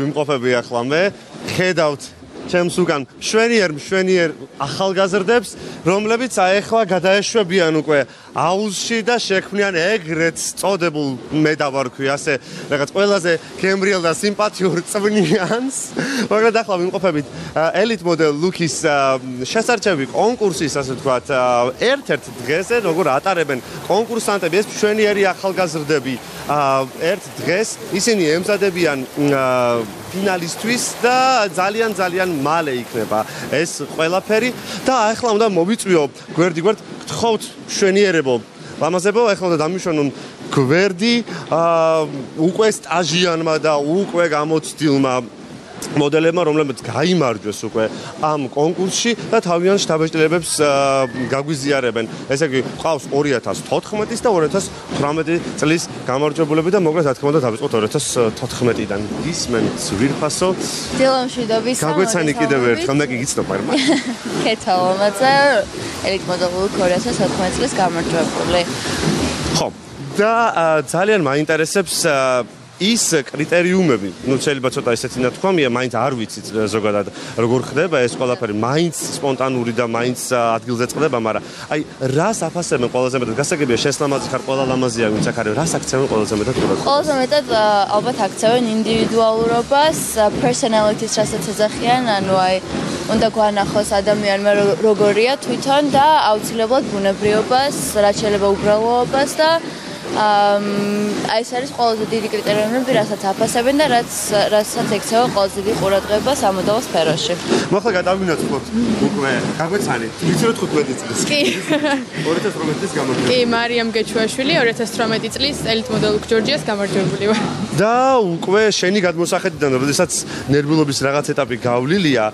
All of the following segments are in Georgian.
ვიმყოფები ახლა მე. ხედავთ ჩემს უკან. შვენიერ შვენიერ ახალგაზრდებს რომლებიც აეხლა გადაეშვებიან უკვე აუზში და შექმნიან ეგრეთ წოდებულ მე დავარქვი ასე რაღაც ყველაზე გემრიელ და სიმპათიურ წვნიანს. მაგრამ ახლა ვიმყოფებით ელიტ მოდელ ლუკის შესარჩევი კონკურსის ასე ვთქვათ ერთ-ერთ დღეზე როგორ ატარებენ კონკურსანტები. ეს შვენიერი ახალგაზრდები ერთ დღეს ისინი ემზადებიან ფინალისტვის და ძალიან ძალიან მალე იქნება ეს ყველაფერი და ახლა უნდა მოვიწვიო გვერდი გვერდ გთხოვთ შვენიერებო. ლამაზებო ახლა უნდა დამიშვენო გვერდი უკვე სტაჟიანმა და უკვე გამოცდილმა მოდელებმა რომლებიც გამოიმარჯვეს უკვე ამ კონკურსში და თავიანთ შტაბეჭდილებებს გაგვიზიარებენ. ესე იგი, ყავს 2014 და 2018 წლის გამარჯვებულები და მოკლედ რა თქმა უნდა დავიწყოთ 2014-დან. ისმენ ზვირფასო. დილომშვიდობის. გაგვეცანი კიდევ ერთხელ, მე კი გიცნობ მაგრამ. ქეთაომაცა ელიტ მოდელულ 2014 წლის გამარჯვებული. ხო. და ძალიან მაინტერესებს ის კრიტერიუმები, ну შეიძლება ცოტა ესეთი ნათქვამია, მაინც არ ვიცით ზოგადად როგორ ხდება ეს ყველაფერი, მაინც სპონტანური და მაინც ადგილზე წყდება, მაგრამ აი რას აფასებენ ყველაზე მეტად? გასაგებია შესლამაზი ხარ ყველა ლამაზია, ვინც აქ არის, რას აქცევენ ყველაზე მეტად? ყველაზე მეტად ალბათ აქცევენ ინდივიდუალურობას, personality-ს რასაც ეძახიან, ანუ აი უნდა გვანახოს ადამიანმა როგორია თვითონ და აუცილებლად ბუნებრიობას, რაც შეიძლება უბრალოობას და აა ეს არის ყველაზე დიდი კრიტერიუმები, რასაც აფასებენ და რაც რასაც ექცევა ყველაზე დიდი ყურადღება სამოდელო სფეროში. მოხლა გადავინაცხოთ უკვე გაგვეცანი. ვიცი რომ 15 წლის. კი. 2018 წლის გამარჯვებული. კი, მარიამ გეჩუაშვილი 2018 წლის ელიტ მოდელ ჯორჯიას გამარჯვებული ვარ. და უკვე შენი გადმოსახედიდან, როდესაც ნერვულობის რაღაც ეტაპი გავლილია,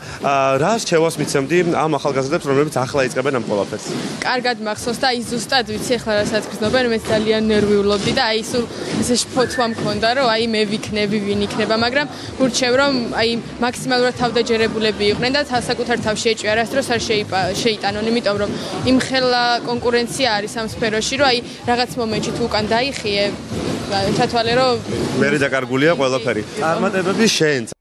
რა რჩევას მიცემდი ამ ახალგაზრდებს, რომლებიც ახლა იწყებენ ამ ყველაფერს? კარგად მახსოვს და აი ზუსტად ვიცი ახლა რასაც გრძნობენ, მე ძალიან ნერვ ნერვიულობდი და აი სულ ესე შფოთვა მქონდა რომ აი მე ვიქნები ვინ იქნება მაგრამ გურჩევ რომ აი მაქსიმალურად თავდაჯერებულები იყვნენ და საკუთარ თავში ეჭვი არასდროს არ შეიტანონ იმიტომ რომ იმ ხელა კონკურენცია არის ამ სფეროში რომ აი რაღაც მომენტში თუ უკან დაიხიე თათვალე რომ მე დაკარგულია ყველაფერი. წარმატებები შენც